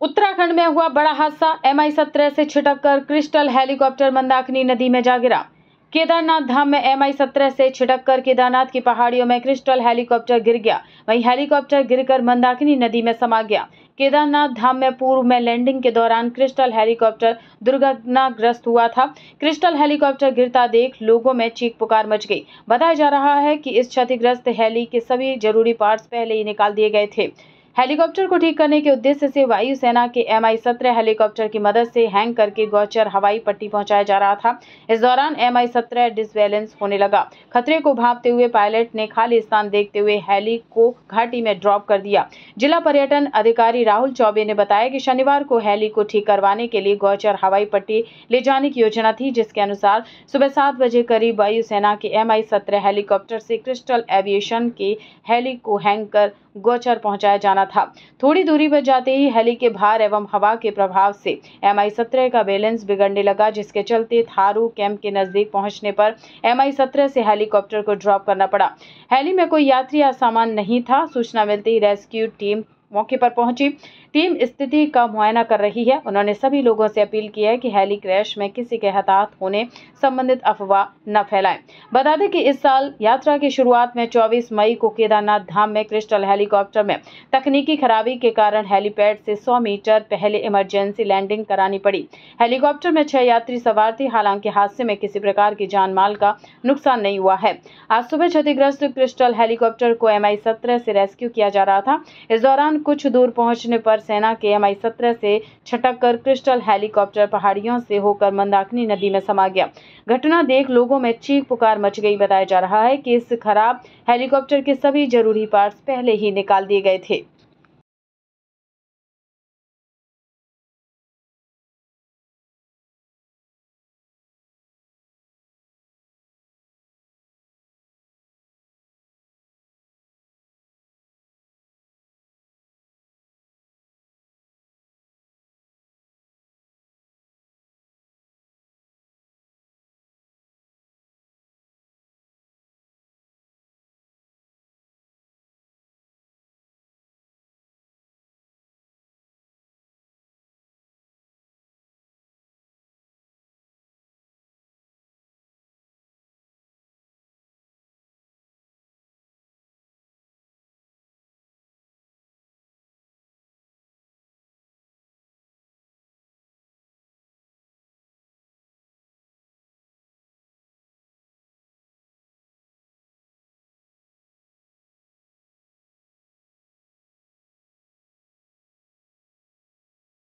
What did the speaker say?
उत्तराखंड में हुआ बड़ा हादसा। एम आई सत्रह से छिटक कर क्रिस्टल हेलीकॉप्टर मंदाकिनी नदी में जा गिरा। केदारनाथ धाम में एम आई सत्रह से छिटक कर केदारनाथ की पहाड़ियों में क्रिस्टल हेलीकॉप्टर गिर गया। वहीं हेलीकॉप्टर गिरकर मंदाकिनी नदी में समा गया। केदारनाथ धाम में पूर्व में लैंडिंग के दौरान क्रिस्टल हेलीकॉप्टर दुर्घटनाग्रस्त हुआ था। क्रिस्टल हेलीकॉप्टर गिरता देख लोगों में चीख पुकार मच गई। बताया जा रहा है कि इस क्षतिग्रस्त हेली के सभी ज़रूरी पार्ट्स पहले ही निकाल दिए गए थे। हेलीकॉप्टर को ठीक करने के उद्देश्य से वायुसेना के एम आई सत्रह हेलीकॉप्टर की मदद से हैंग करके गौचर हवाई पट्टी पहुँचाया जा रहा था। इस दौरान एम आई सत्रह डिसबैलेंस होने लगा। खतरे को भापते हुए पायलट ने खाली स्थान देखते हुए हेली को घाटी में ड्रॉप कर दिया। जिला पर्यटन अधिकारी राहुल चौबे ने बताया कि शनिवार को हेली को ठीक करवाने के लिए गौचर हवाई पट्टी ले जाने की योजना थी, जिसके अनुसार सुबह सात बजे करीब वायुसेना के एम आई सत्रह हेलीकॉप्टर से क्रिस्टल एविएशन के हेली को हैंग कर गोचर पहुँचाया जाना था। थोड़ी दूरी पर जाते ही हेली के भार एवं हवा के प्रभाव से एम आई सत्रह का बैलेंस बिगड़ने लगा, जिसके चलते थारू कैंप के नज़दीक पहुँचने पर एम आई सत्रह से हेलीकॉप्टर को ड्रॉप करना पड़ा। हेली में कोई यात्री या सामान नहीं था। सूचना मिलते ही रेस्क्यू टीम मौके पर पहुँची। टीम स्थिति का मुआयना कर रही है। उन्होंने सभी लोगों से अपील की है कि हेली क्रैश में किसी के हताहत होने संबंधित अफवाह न फैलाएँ। बता दें कि इस साल यात्रा की शुरुआत में 24 मई को केदारनाथ धाम में क्रिस्टल हेलीकॉप्टर में तकनीकी खराबी के कारण हेलीपैड से 100 मीटर पहले इमरजेंसी लैंडिंग करानी पड़ी। हेलीकॉप्टर में छह यात्री सवार थे। हालाँकि हादसे में किसी प्रकार की जान माल का नुकसान नहीं हुआ है। आज सुबह क्षतिग्रस्त क्रिस्टल हेलीकॉप्टर को एम आई से रेस्क्यू किया जा रहा था। इस दौरान कुछ दूर पहुँचने पर सेना के एम आई सत्रह से छटक कर क्रिस्टल हेलीकॉप्टर पहाड़ियों से होकर मंदाकिनी नदी में समा गया। घटना देख लोगों में चीख पुकार मच गई। बताया जा रहा है कि इस खराब हेलीकॉप्टर के सभी ज़रूरी पार्ट्स पहले ही निकाल दिए गए थे।